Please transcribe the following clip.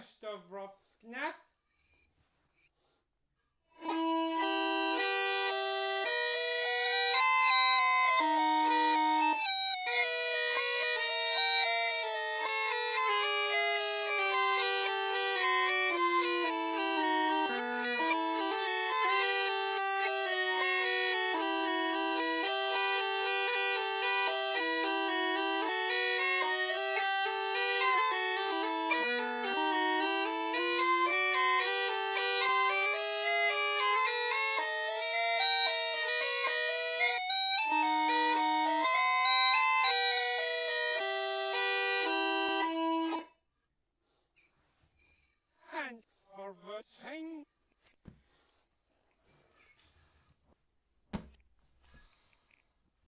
Krzysztofowskna.